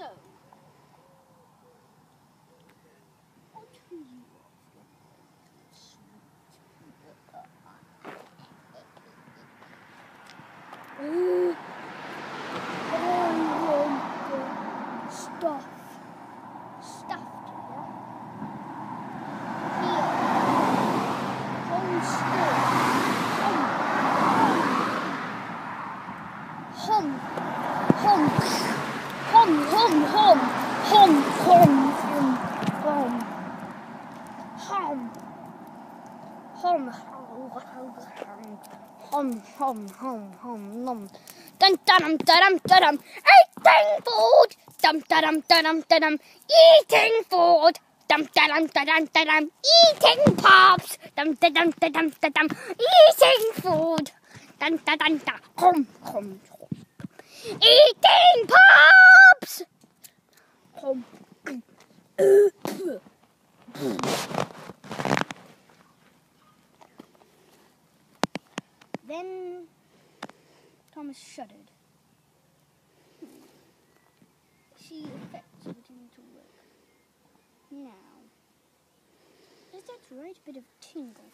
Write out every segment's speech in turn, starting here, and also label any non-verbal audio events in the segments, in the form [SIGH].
also Hum, hum, hum, hum, hum, num. Dun dum dum dum Eating food. Dum dum dum dum Eating food. Dum dum dum dum Eating pops. Dum dum dum dum Eating food. Dun dun dun. Hum, hum, hum. Eating pops. Hum. Then Thomas shuddered. She effects beginning to work. Now, is that right bit of tingle?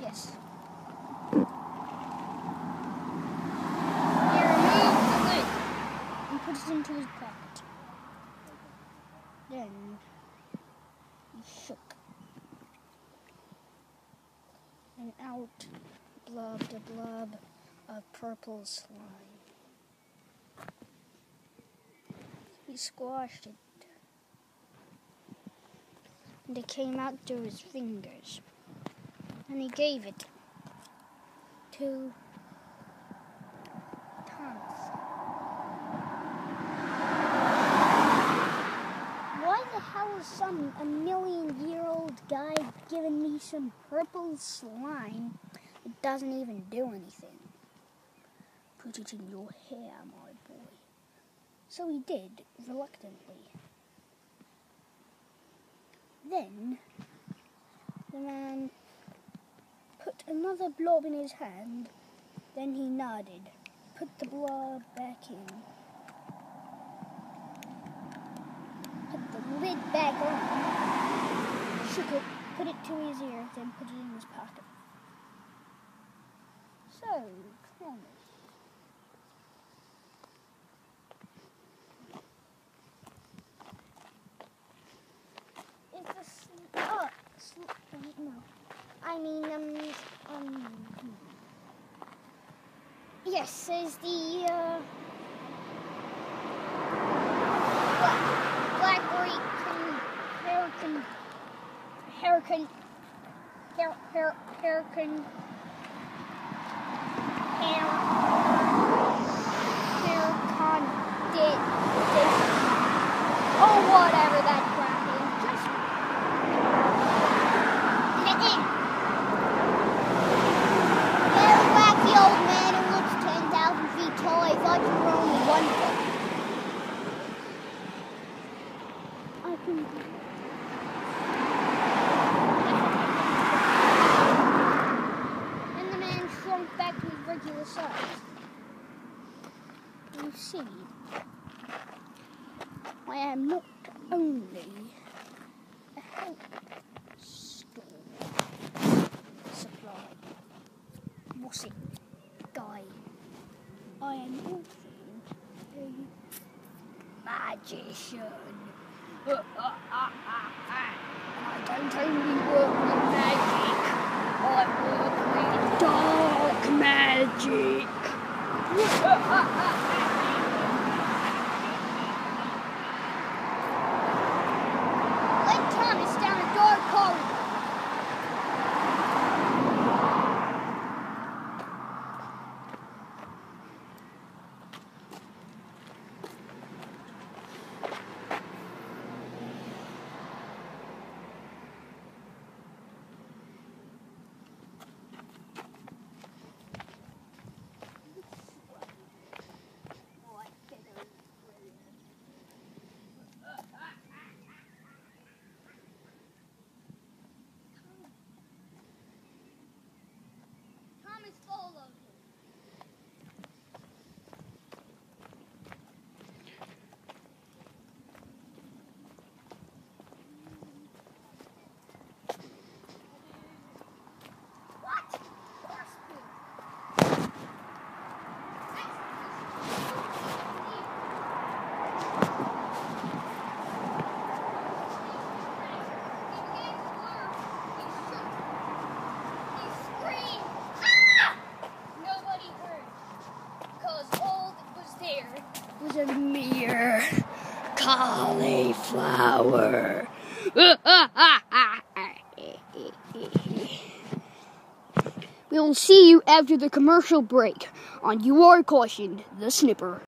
Yes. He removed the lid and put it into his pocket. Then he shook. And out blubbed a blub of purple slime. He squashed it. And it came out through his fingers. And he gave it to Thomas. Why the hell is some a million year old guy giving me some purple slime that doesn't even do anything? Put it in your hair, my boy. So he did, reluctantly. Then the man put another blob in his hand. Then he nodded, put the blob back in, put the lid back on, shook it, put it to his ear, then put it in his pocket. So, the sl- oh. I mean, um, um, yes, is the, uh, black, blackberry can, hurricane, hurricane, hair, hair, hurricane, hair, hair, con, did, did, oh, whatever that crap is, just, eh-eh. You're a wacky old man who looks 10,000 feet tall. I thought you were only one foot. I can... Then the man shrunk back to his regular size. You see, I am not only a health store supply bossy guy. I am also a magician. [LAUGHS] I don't only work with magic, I work with dark magic. [LAUGHS] cauliflower. [LAUGHS] We'll see you after the commercial break on You Are Cautioned, the Snipper.